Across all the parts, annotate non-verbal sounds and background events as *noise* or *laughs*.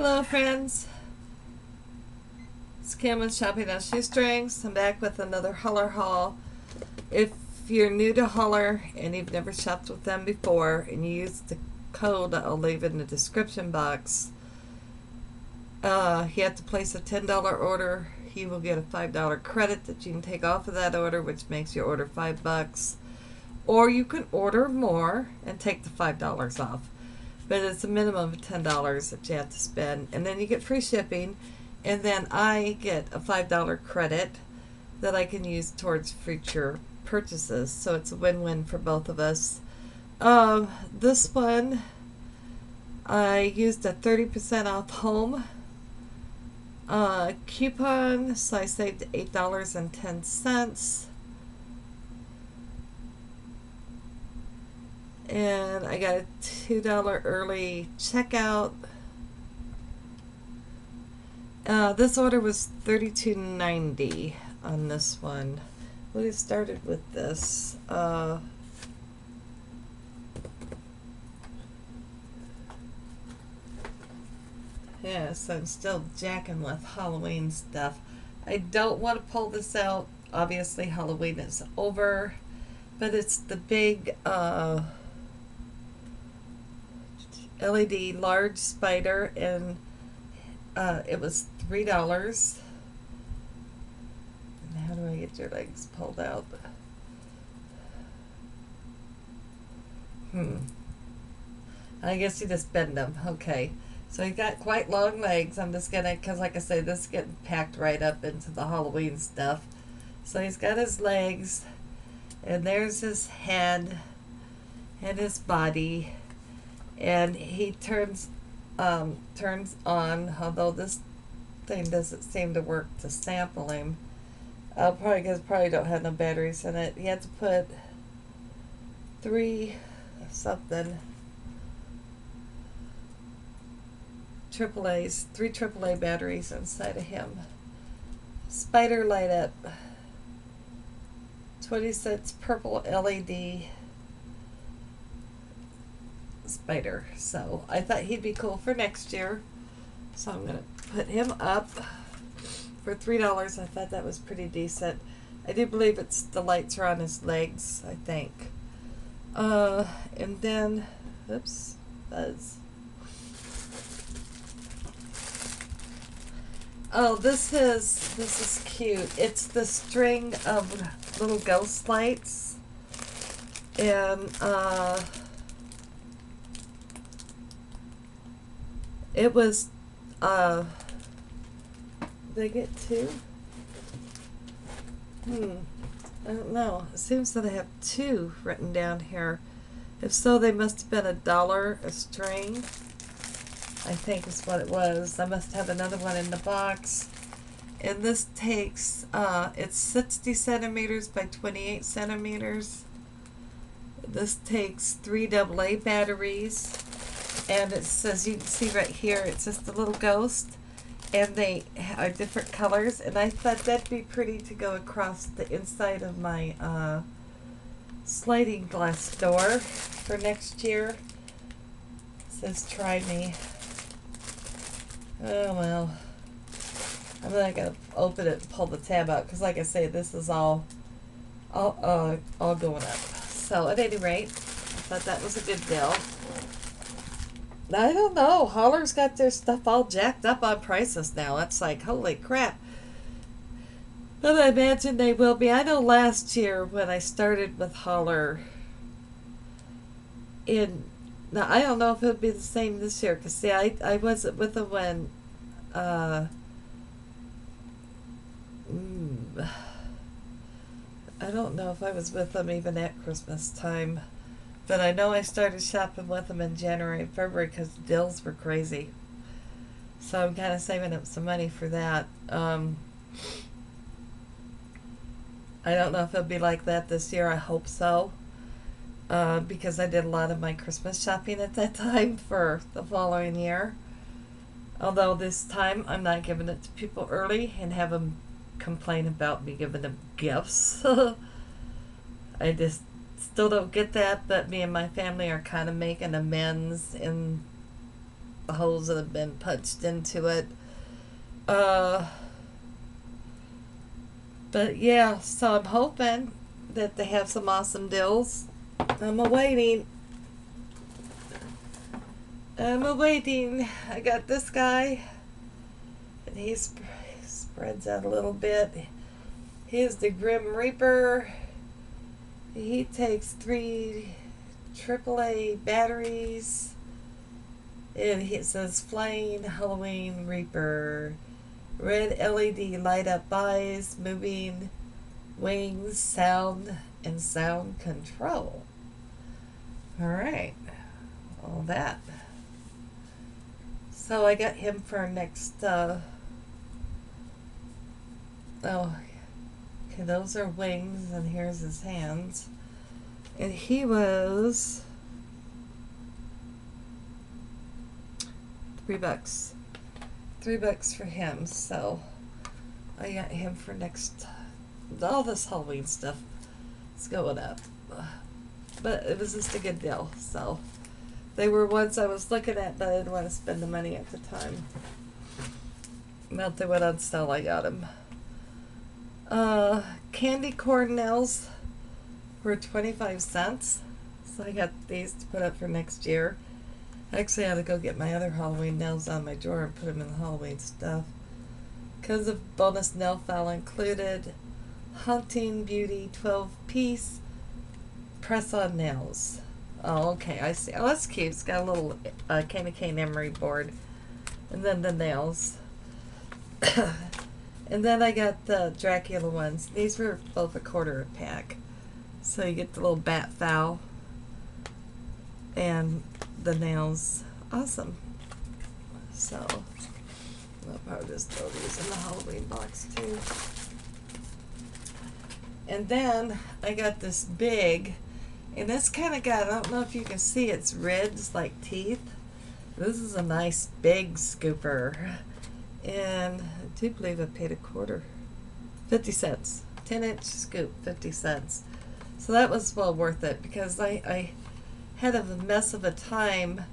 Hello, friends. It's Kim with Shopping on Shoestrings. I'm back with another Hollar haul. If you're new to Hollar and you've never shopped with them before, and you use the code that I'll leave in the description box, uh, you have to place a $10 order. You will get a $5 credit that you can take off of that order, which makes your order 5 bucks. Or you can order more and take the $5 off but it's a minimum of ten dollars that you have to spend, and then you get free shipping, and then I get a five dollar credit that I can use towards future purchases. So it's a win-win for both of us. Um, this one, I used a thirty percent off home uh, coupon, so I saved eight dollars and ten cents. And I got a two dollar early checkout. Uh, this order was thirty two ninety on this one. Get started with this. Uh, yes, I'm still jacking with Halloween stuff. I don't want to pull this out. Obviously, Halloween is over, but it's the big. Uh, LED large spider and uh, it was three dollars. How do I get your legs pulled out? Hmm. I guess you just bend them. Okay. So he got quite long legs. I'm just gonna, cause like I say, this is getting packed right up into the Halloween stuff. So he's got his legs, and there's his head, and his body and he turns um, turns on. Although this thing doesn't seem to work to sample him, uh, probably because probably don't have no batteries in it. You have to put three something AAA's three AAA batteries inside of him. Spider light up. 20 cents purple LED spider. So I thought he'd be cool for next year. So I'm going to put him up for $3. I thought that was pretty decent. I do believe it's the lights are on his legs, I think. Uh, and then, oops, buzz. Oh, this is this is cute. It's the string of little ghost lights, and uh, It was, uh, they get two? Hmm. I don't know. It seems that I have two written down here. If so, they must have been a dollar a string. I think is what it was. I must have another one in the box. And this takes, uh, it's 60 centimeters by 28 centimeters. This takes three AA batteries and it says you can see right here it's just a little ghost and they are different colors and I thought that'd be pretty to go across the inside of my uh, sliding glass door for next year. It says try me. Oh well. I'm not gonna open it and pull the tab out because like I say this is all all, uh, all going up. So at any rate I thought that was a good deal I don't know. Hollar's got their stuff all jacked up on prices now. It's like, holy crap. But I imagine they will be. I know last year when I started with Holler, in now I don't know if it'll be the same this year because see, I I wasn't with them when, uh, mm, I don't know if I was with them even at Christmas time. But I know I started shopping with them in January and February because deals were crazy. So I'm kind of saving up some money for that. Um, I don't know if it'll be like that this year. I hope so. Uh, because I did a lot of my Christmas shopping at that *laughs* time for the following year. Although this time I'm not giving it to people early and have them complain about me giving them gifts. *laughs* I just still don't get that, but me and my family are kind of making amends in the holes that have been punched into it. Uh, but yeah, so I'm hoping that they have some awesome deals. I'm awaiting. I'm awaiting. I got this guy, and he sp- spreads out a little bit. He's the Grim Reaper. He takes three AAA batteries. And it says Flying Halloween Reaper. Red LED light up eyes, moving wings, sound, and sound control. Alright. All that. So I got him for next, uh, oh, okay, those are wings, and here's his hands. And he was three bucks. Three bucks for him, so I got him for next. All this Halloween stuff is going up. But it was just a good deal, so. They were ones I was looking at, but I didn't want to spend the money at the time. Not they went on sale, I got them. Uh, candy corn nails were 25 cents. So I got these to put up for next year. Actually, I had to go get my other Halloween nails out of my drawer and put them in the Halloween stuff. Because of bonus nail file included, Hunting Beauty 12 piece press on nails. Oh, okay, I see. Oh, that's cute. It's got a little uh, candy cane emery board. And then the nails. *coughs* *coughs* and then I got the Dracula ones. These were both a quarter pack. So you get the little bat fowl and the nails. Awesome. So I'll probably just throw these in the Halloween box too. And then I got this big, and this kind of got, I don't know if you can see, it's ribs like teeth. This is a nice big scooper. And do believe I paid a quarter. 50 cents. 10 inch scoop, 50 cents. So that was well worth it because I, I had a mess of a time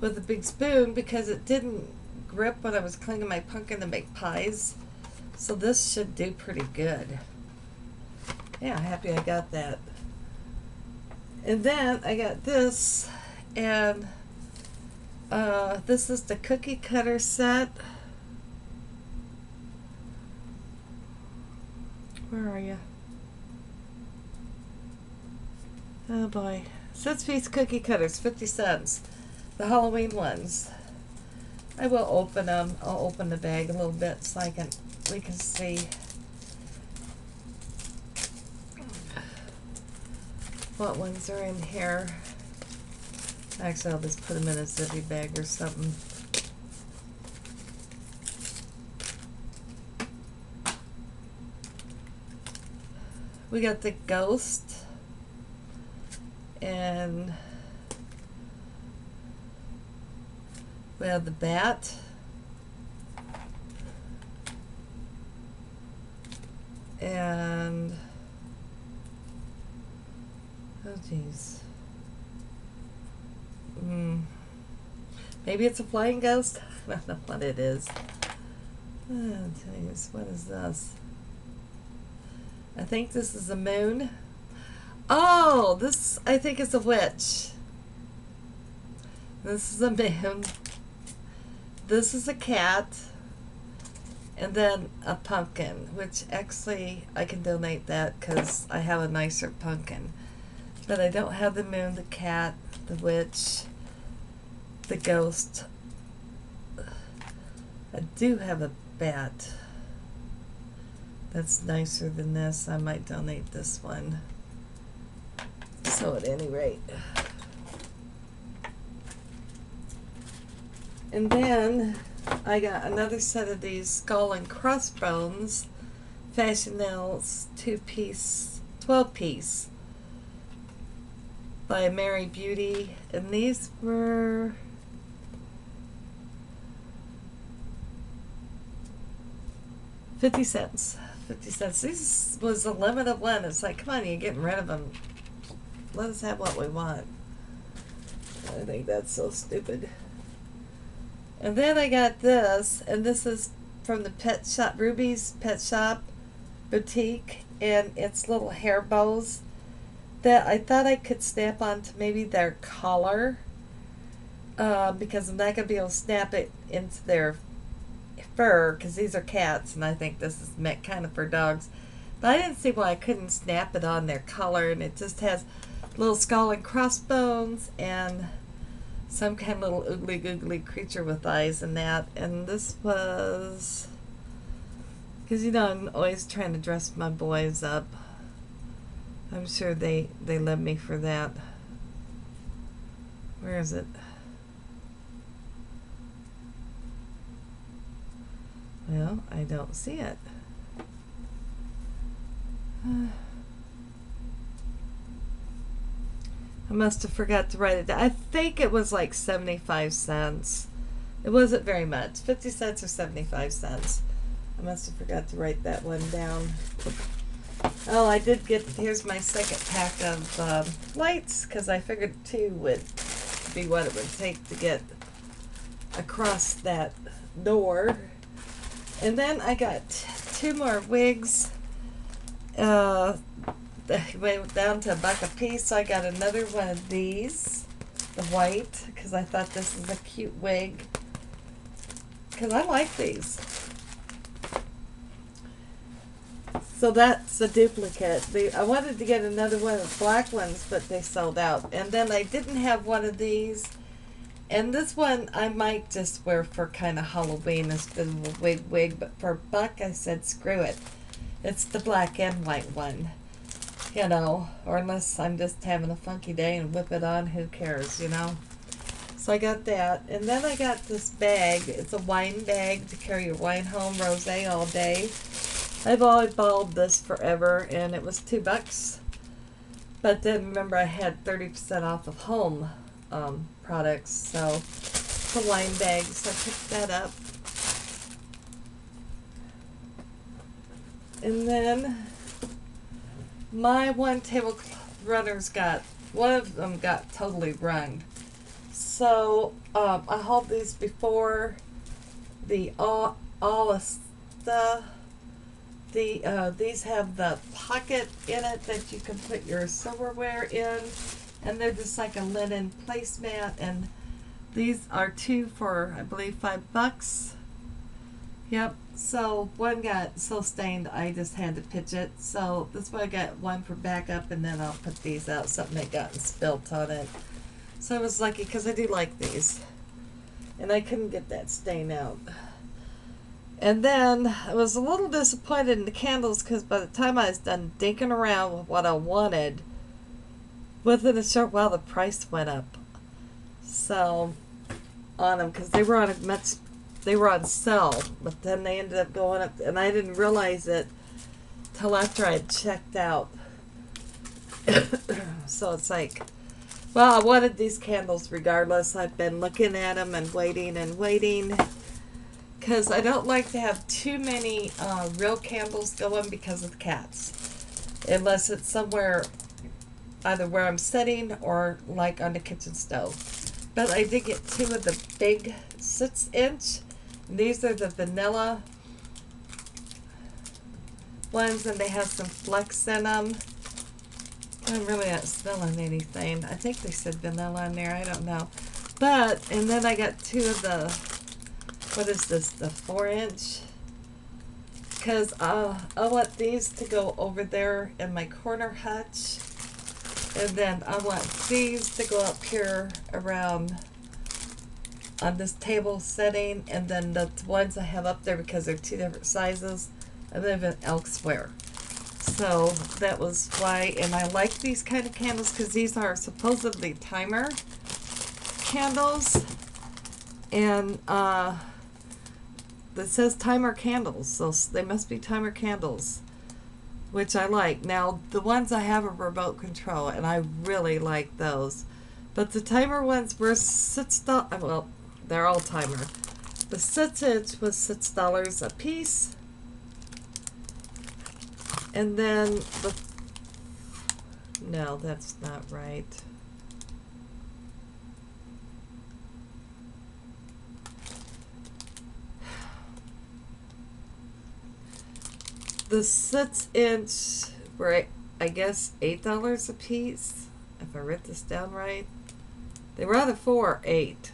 with a big spoon because it didn't grip when I was cleaning my pumpkin to make pies. So this should do pretty good. Yeah, happy I got that. And then I got this, and uh, this is the cookie cutter set. Where are you? Oh boy. Piece cookie cutters, 50 cents. The Halloween ones. I will open them. I'll open the bag a little bit so I can, we can see what ones are in here. Actually, I'll just put them in a zippy bag or something. We got the ghost and we have the bat. And oh jeez. Mm. Maybe it's a flying ghost? *laughs* I don't know what it is. Oh jeez, what is this? I think this is a moon. Oh, this I think is a witch. This is a man. This is a cat. And then a pumpkin, which actually I can donate that because I have a nicer pumpkin. But I don't have the moon, the cat, the witch, the ghost. I do have a bat. That's nicer than this. I might donate this one. So at any rate. And then I got another set of these skull and crossbones fashion nails two piece 12 piece by Mary Beauty and these were Fifty cents. Fifty cents. This was a of one. It's like, come on, you're getting rid of them let us have what we want. I think that's so stupid. And then I got this, and this is from the pet shop, Ruby's Pet Shop Boutique, and it's little hair bows that I thought I could snap onto maybe their collar uh, because I'm not going to be able to snap it into their fur because these are cats, and I think this is meant kind of for dogs. But I didn't see why I couldn't snap it on their collar, and it just has little skull and crossbones and some kind of little oogly googly creature with eyes and that. And this was because you know I'm always trying to dress my boys up. I'm sure they they love me for that. Where is it? Well, I don't see it. *sighs* I must have forgot to write it down. I think it was like 75 cents. It wasn't very much. 50 cents or 75 cents. I must have forgot to write that one down. Oh, I did get, here's my second pack of um, lights because I figured two would be what it would take to get across that door. And then I got two more wigs. Uh, went down to a buck a piece, so I got another one of these, the white, because I thought this is a cute wig. Because I like these. So that's a duplicate. The, I wanted to get another one of the black ones, but they sold out. And then I didn't have one of these. And this one I might just wear for kind of Halloween of a wig wig. But for Buck, I said screw it. It's the black and white one. You know, or unless I'm just having a funky day and whip it on, who cares, you know? So I got that. And then I got this bag. It's a wine bag to carry your wine home, rosé all day. I've always balled this forever, and it was two bucks. But then remember, I had 30% off of home um, products, so the wine bag, so I picked that up. And then my one table runners got, one of them got totally run. So um, I hauled these before the all, Alista the uh, these have the pocket in it that you can put your silverware in, and they're just like a linen placemat. And these are two for I believe five bucks. Yep. So one got so stained I just had to pitch it. So this one I got one for backup, and then I'll put these out. Something that gotten spilt on it. So I was lucky because I do like these, and I couldn't get that stain out. And then I was a little disappointed in the candles because by the time I was done dinking around with what I wanted, within a short while the price went up. So on them because they were on a much, they were on sale, but then they ended up going up, and I didn't realize it till after I had checked out. *coughs* so it's like, well, I wanted these candles regardless. I've been looking at them and waiting and waiting because I don't like to have too many uh, real candles going because of the cats. Unless it's somewhere, either where I'm sitting or like on the kitchen stove. But I did get two of the big six inch. These are the vanilla ones and they have some flex in them. I'm really not smelling anything. I think they said vanilla in there. I don't know. But, and then I got two of the what is this, the four inch? Because uh, I want these to go over there in my corner hutch. And then I want these to go up here around on this table setting. And then the ones I have up there because they're two different sizes, I live in elsewhere. So that was why, and I like these kind of candles because these are supposedly timer candles. And uh, that says timer candles, so they must be timer candles, which I like. Now, the ones I have are remote control, and I really like those. But the timer ones were six dollars. Well, they're all timer. The six inch was six dollars a piece, and then the. No, that's not right. The six inch were, I- guess, eight dollars a piece. If I wrote this down right, they were either four or eight.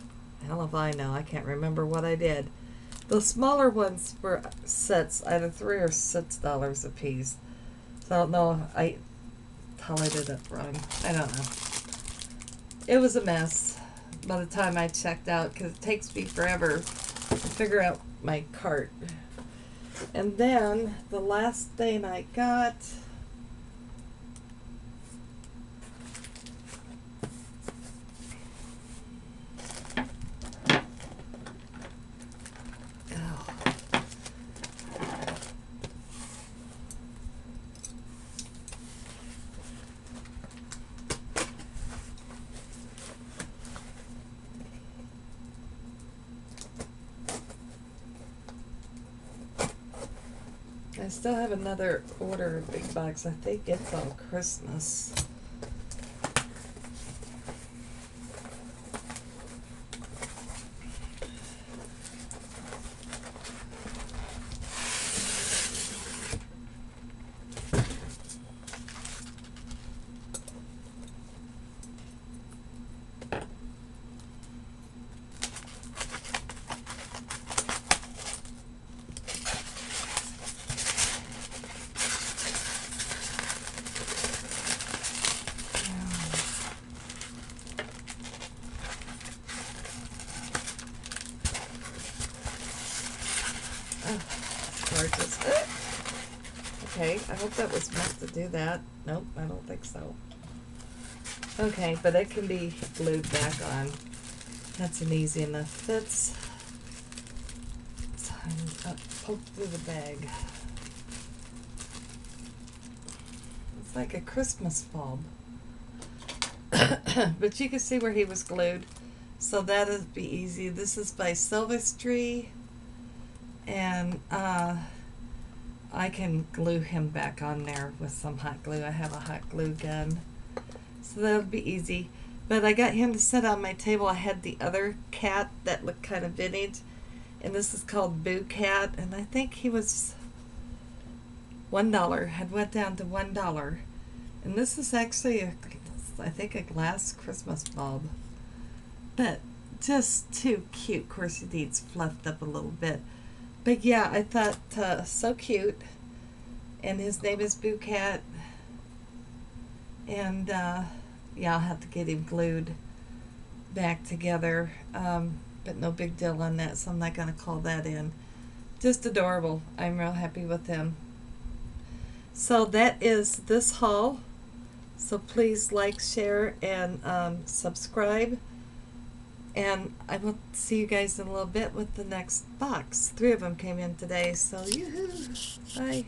Hell if I know. I can't remember what I did. The smaller ones were sets, either three or six dollars a piece. So I don't know. I tallied it wrong. I don't know. It was a mess by the time I checked out because it takes me forever to figure out my cart. And then the last thing I got. I still have another order of big box. I think it's on Christmas. Okay, I hope that was meant to do that. Nope, I don't think so. Okay, but it can be glued back on. That's an easy enough fits. Time up, poke through the bag. It's like a Christmas bulb. *coughs* but you can see where he was glued. So that'll be easy. This is by Silvestri. And uh, I can glue him back on there with some hot glue. I have a hot glue gun. So that'll be easy. But I got him to sit on my table. I had the other cat that looked kind of vintage. And this is called Boo Cat. And I think he was one dollar. Had went down to one dollar. And this is actually a I think a glass Christmas bulb. But just too cute. Of course it needs fluffed up a little bit. But yeah, I thought uh, so cute. And his name is Boo Cat. And uh, yeah, I'll have to get him glued back together. Um, but no big deal on that, so I'm not going to call that in. Just adorable. I'm real happy with him. So that is this haul. So please like, share, and um, subscribe. And I will see you guys in a little bit with the next box. Three of them came in today, so yoo-hoo. Bye.